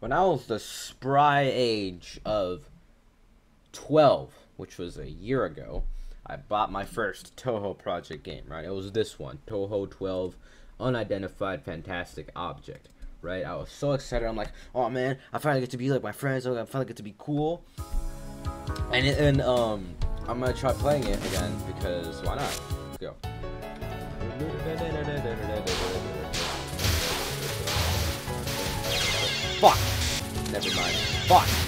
when I was the spry age of 12, which was a year ago, I bought my first Touhou project game, right? It was this one, Touhou 12 Unidentified Fantastic Object, right? I was so excited. I'm like, oh man, I finally get to be like my friends. I finally get to be cool. And, it, and um, I'm gonna try playing it again because why not? Let's go. Fuck. Never mind. Fuck.